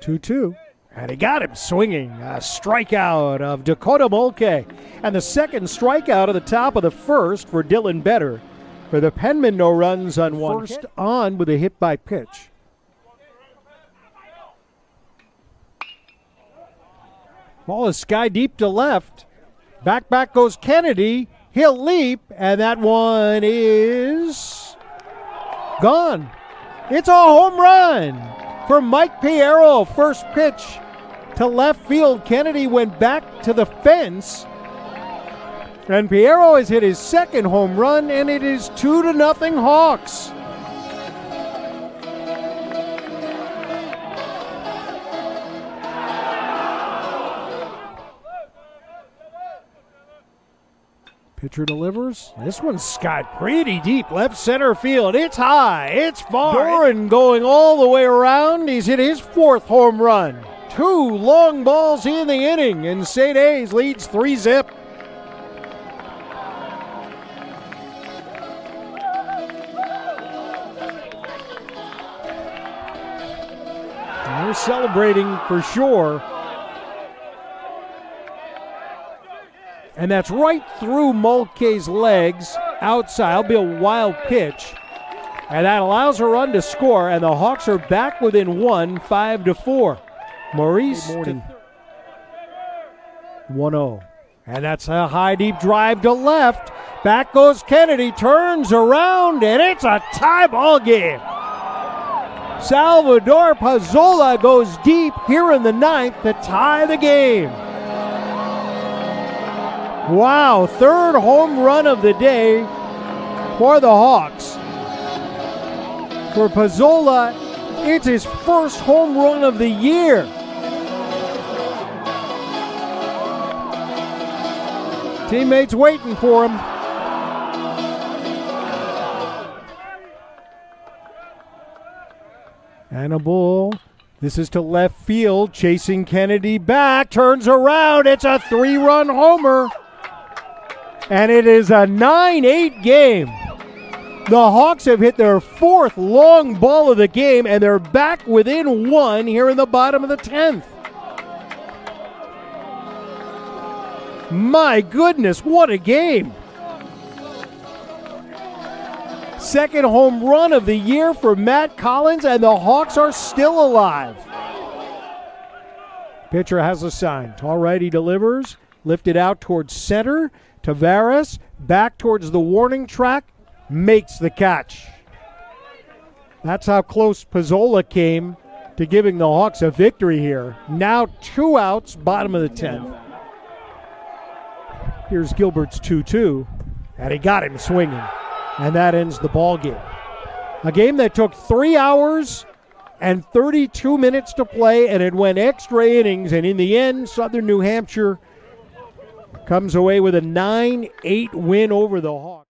2 2. And he got him swinging. A strikeout of Dakota Mulcahy. And the second strikeout of the top of the first for Dylan Better. For the Penmen, no runs on one. First hit. on with a hit by pitch. Ball is sky deep to left. Back, back goes Kennedy. He'll leap, and that one is gone. It's a home run for Mike Piero. First pitch to left field. Kennedy went back to the fence. And Piero has hit his second home run, and it is two to nothing Hawks. Pitcher delivers. This one's got pretty deep left center field. It's high. It's far. Doran going all the way around. He's hit his fourth home run. Two long balls in the inning, and St. A's leads three zip. they're celebrating for sure. And that's right through Mulcahy's legs outside. It'll be a wild pitch. And that allows a run to score, and the Hawks are back within one, five to four. Maurice Morton. 1 0. And that's a high deep drive to left. Back goes Kennedy, turns around, and it's a tie ball game. Salvador Pizzola goes deep here in the ninth to tie the game. Wow, third home run of the day for the Hawks. For Pizzola, it's his first home run of the year. Teammates waiting for him. Hannibal. This is to left field, chasing Kennedy back, turns around. It's a three run homer and it is a 9 8 game. The Hawks have hit their fourth long ball of the game, and they're back within one here in the bottom of the 10th. My goodness, what a game! Second home run of the year for Matt Collins, and the Hawks are still alive. Pitcher has a sign. All right, he delivers. Lifted out towards center. Tavares back towards the warning track, makes the catch. That's how close Pizzola came to giving the Hawks a victory here. Now two outs, bottom of the 10th. Here's Gilbert's 2 2, and he got him swinging. And that ends the ball game. A game that took three hours and 32 minutes to play, and it went extra innings. And in the end, Southern New Hampshire comes away with a 9 8 win over the Hawks.